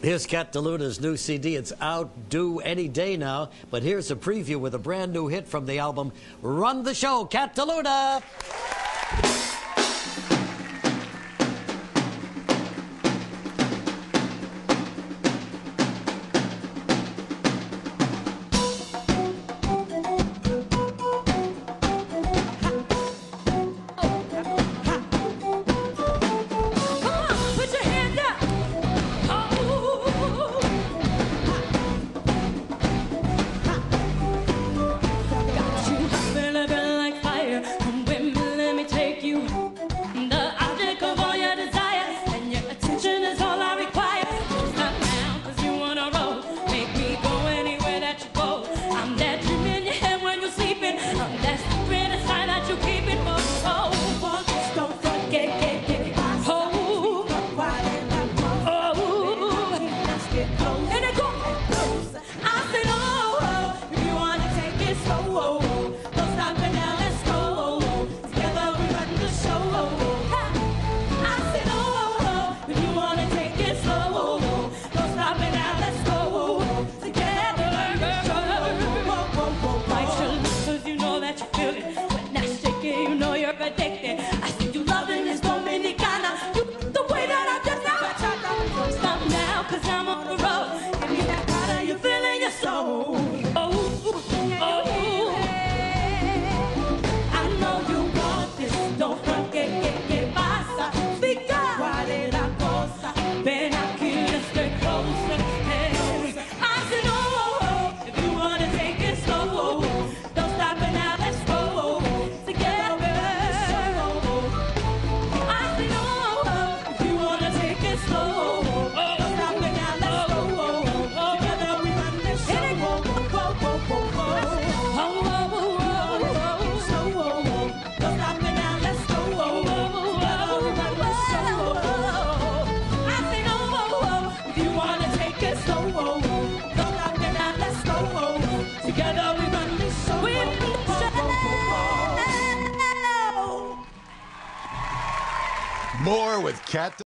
Here's Kat DeLuna's new CD. It's out due any day now, but here's a preview with a brand new hit from the album Run the Show, Kat DeLuna. More with Kat.